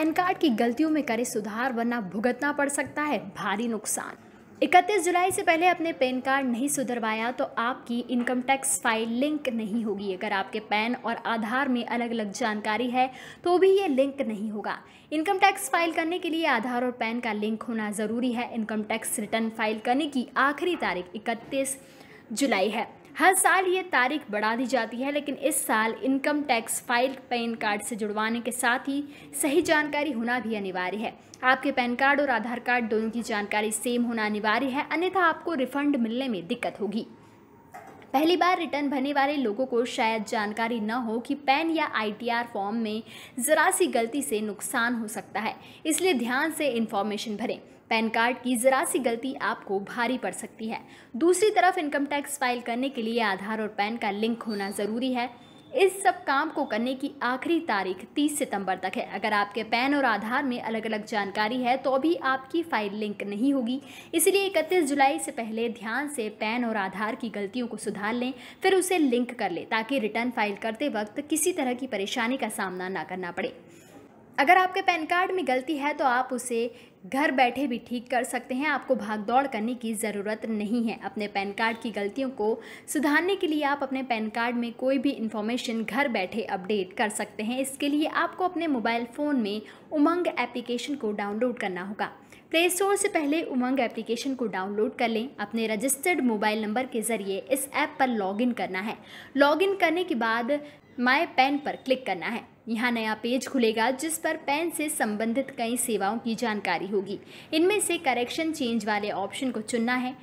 Pan card की गलतियों में करे सुधार वरना भुगतना पड़ सकता है भारी नुकसान। 31 जुलाई से पहले अपने पैन कार्ड नहीं सुधरवाया तो आपकी इनकम टैक्स फ़ाइल लिंक नहीं होगी। अगर आपके पैन और आधार में अलग अलग जानकारी है तो भी ये लिंक नहीं होगा। इनकम टैक्स फ़ाइल करने के लिए आधार और पैन का लिंक होना ज़रूरी है। इनकम टैक्स रिटर्न फ़ाइल करने की आखिरी तारीख इकतीस जुलाई है। हर साल ये तारीख बढ़ा दी जाती है, लेकिन इस साल income tax file PAN card से जुड़वाने के साथ ही सही जानकारी होना भी अनिवार्य है। आपके पैन कार्ड और आधार कार्ड दोनों की जानकारी सेम होना अनिवार्य है, अन्यथा आपको रिफंड मिलने में दिक्कत होगी। पहली बार रिटर्न भरने वाले लोगों को शायद जानकारी न हो कि पैन या आईटीआर फॉर्म में ज़रा सी गलती से नुकसान हो सकता है। इसलिए ध्यान से इन्फॉर्मेशन भरें। पैन कार्ड की ज़रा सी गलती आपको भारी पड़ सकती है। दूसरी तरफ़ इनकम टैक्स फ़ाइल करने के लिए आधार और पैन का लिंक होना ज़रूरी है। इस सब काम को करने की आखिरी तारीख 30 सितंबर तक है। अगर आपके पैन और आधार में अलग अलग जानकारी है तो भी आपकी फ़ाइल लिंक नहीं होगी। इसलिए इकतीस जुलाई से पहले ध्यान से पैन और आधार की गलतियों को सुधार लें, फिर उसे लिंक कर लें, ताकि रिटर्न फ़ाइल करते वक्त किसी तरह की परेशानी का सामना ना करना पड़े। अगर आपके पैन कार्ड में गलती है तो आप उसे घर बैठे भी ठीक कर सकते हैं। आपको भाग दौड़ करने की ज़रूरत नहीं है। अपने पैन कार्ड की गलतियों को सुधारने के लिए आप अपने पैन कार्ड में कोई भी इन्फॉर्मेशन घर बैठे अपडेट कर सकते हैं। इसके लिए आपको अपने मोबाइल फ़ोन में उमंग एप्लीकेशन को डाउनलोड करना होगा। प्ले स्टोर से पहले उमंग एप्लीकेशन को डाउनलोड कर लें। अपने रजिस्टर्ड मोबाइल नंबर के ज़रिए इस ऐप पर लॉगिन करना है। लॉगिन करने के बाद माय पैन पर क्लिक करना है। यहाँ नया पेज खुलेगा, जिस पर पैन से संबंधित कई सेवाओं की जानकारी होगी। इनमें से करेक्शन चेंज वाले ऑप्शन को चुनना है।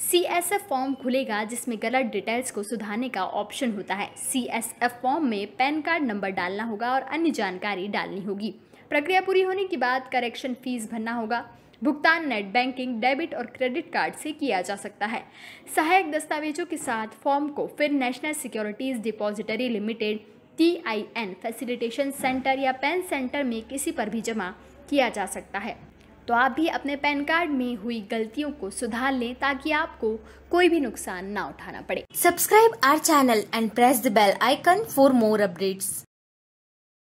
सी एस एफ़ फॉर्म खुलेगा, जिसमें गलत डिटेल्स को सुधारने का ऑप्शन होता है। सी एस एफ़ फॉर्म में पैन कार्ड नंबर डालना होगा और अन्य जानकारी डालनी होगी। प्रक्रिया पूरी होने के बाद करेक्शन फ़ीस भरना होगा। भुगतान नेट बैंकिंग, डेबिट और क्रेडिट कार्ड से किया जा सकता है। सहायक दस्तावेजों के साथ फॉर्म को फिर National Securities Depository Limited T I N facilitation center या पेन सेंटर में किसी पर भी जमा किया जा सकता है। तो आप भी अपने पैन कार्ड में हुई गलतियों को सुधार लें ताकि आपको कोई भी नुकसान ना उठाना पड़े। Subscribe our channel and press the bell icon for more updates